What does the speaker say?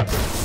you